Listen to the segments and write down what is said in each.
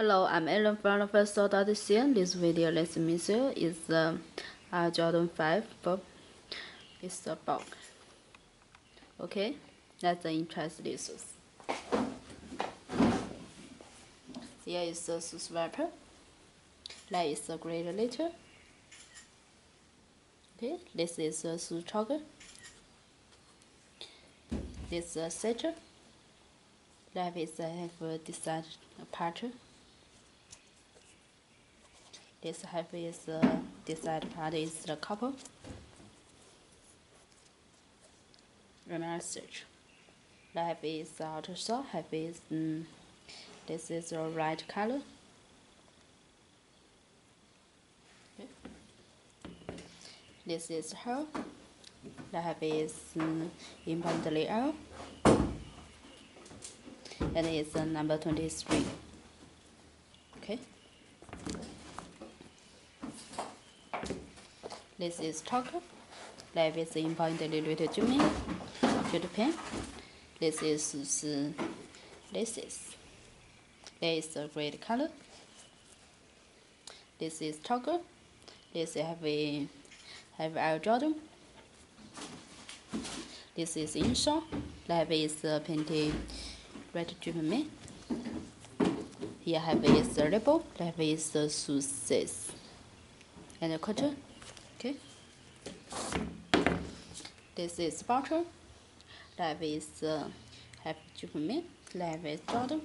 Hello, I'm Ellen from the first This video lets me show is the uh, Jordan 5 book. It's the. Okay, that's the interesting shoes. Here is the shoes. That is the great letter. Okay, this is the choker. This is the setter. That is I have a design pattern. This half is uh, this side part is the copper. couple. Remember search. Half is the outer shell, half is um, this is the right color. Okay. This is her. Half is um, importantly L. And it's uh, number 23. Okay. This is chocolate. That is importantly related to me, to the pen. This is this is. This is a red color. This is chocolate. This have a have Air Jordan. This is inshaw. That is uh, painted red to me. Here have is a label. That is the success and a cutter. Okay. This is butter. That is uh, happy Jubilee. That is Jordan.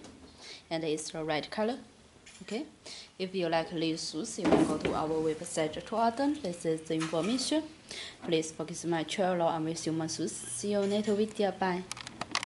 And it's the red color. Okay. If you like these shoes, you can go to our website to order. This is the information. Please focus my channel and with human shoes. See you next video. Bye.